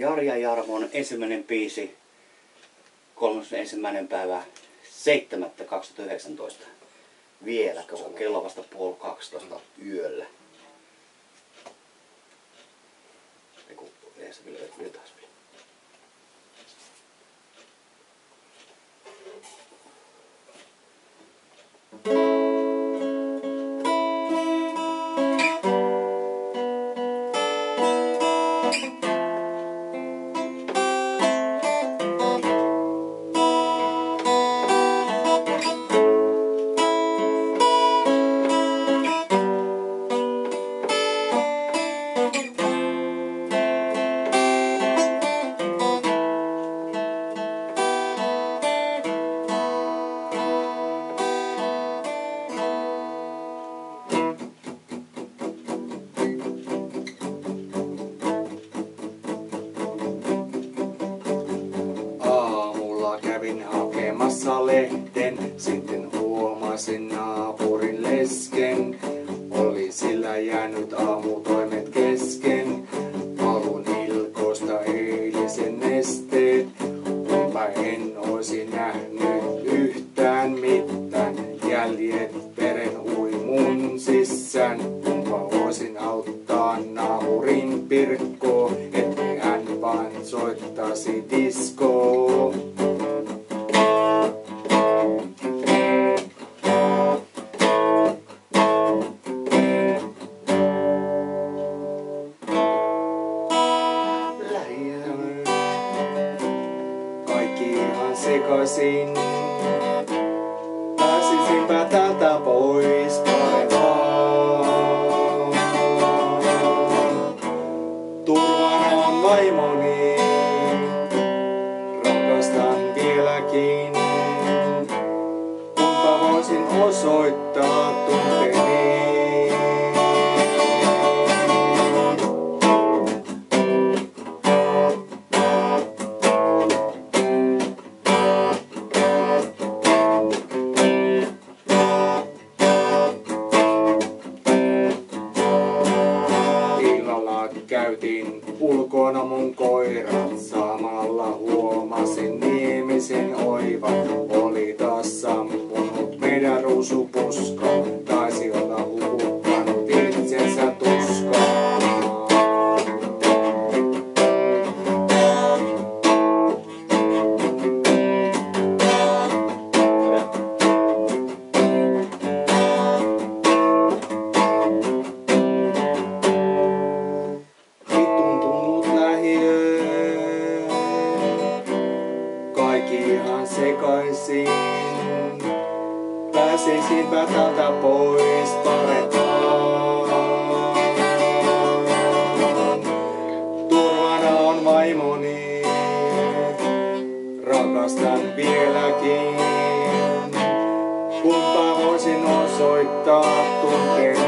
Jari ja Jarmon ensimmäinen biisi 31. päivä 7.2019. Vielä, kun kello vasta puoli 12 yöllä. Ei se vielä, vielä. Aamulla kävin hakemassa lehten, sitten huomasin naapurin lesken. Oli sillä jäänyt aamutoimet kesken. Palun ilkoista eilisen nesteet, kunpa en oisi nähnyt yhtään mitään. Jäljet veren ui mun sissään, kunpa voisin auttaa naapurin Pirkkoa, ettei hän vaan soittaisi diskoa. Ihan sekaisin. Pääsisinpä täältä pois parempaan. Turvana on vaimoni, rakastan vieläkin. Kunpa voisin osoittaa tunteeni. Mun koirat. Samalla huomasin niemisen oiva. Oli taas sampunut meidän ruusupuska. Pääsisinpä täältä pois parempaan. Turvana on vaimoni. Rakastan vieläkin. Kumpa voisin osoittaa tunteeni.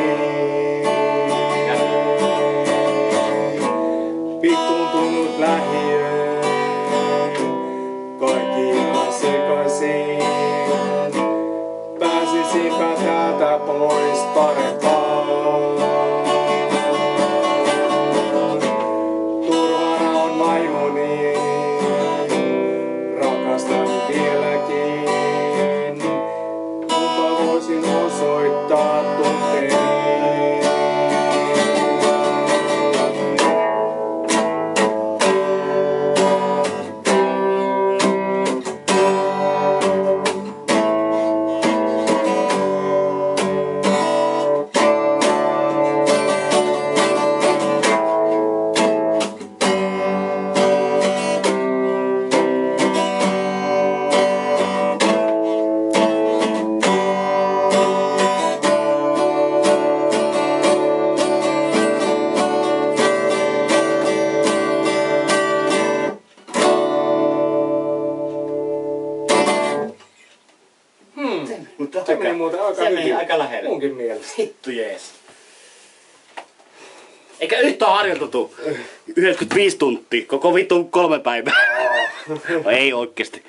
Turvana Se meni muuten aika se meni hyvin. aika lähelle. Munkin mielestä. Hittu jees. Eikä yhtään harjoiteltu 95 tuntia, koko vitun kolme päivää. ei oikeesti.